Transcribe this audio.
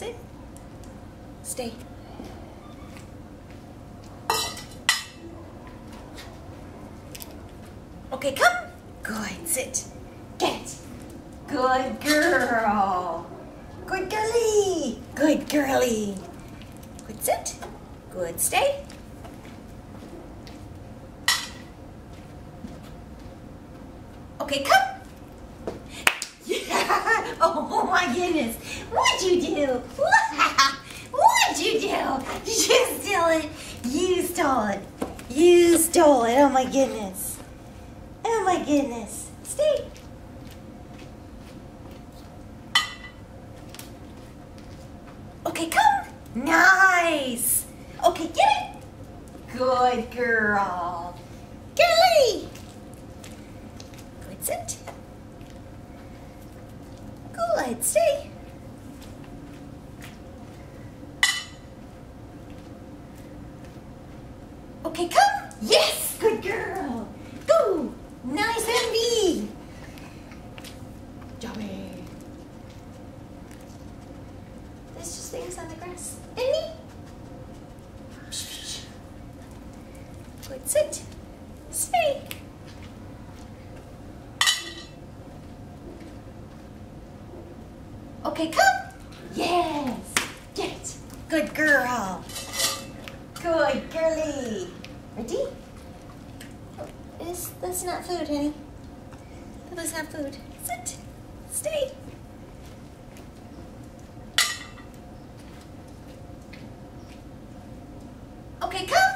Sit. Stay. Okay, come. Good. Sit. Get. Good girl. Good girly. Good girly. Good sit. Good stay. Okay, come. Oh my goodness. What'd you do? What'd you do? You steal it? You stole it. You stole it. Oh my goodness. Oh my goodness. Stay. Okay, come. Nice. Okay, get it. Good girl. Good sit. Good, stay. Okay, come. Yes, good girl. Go. Nice Envy. Jobby. There's just things on the grass. Envy. Good sit. Okay, come. Yes. Get it. Good girl. Good girly. Ready? Is that's not food, honey. That was not food. Sit. Stay. Okay, come.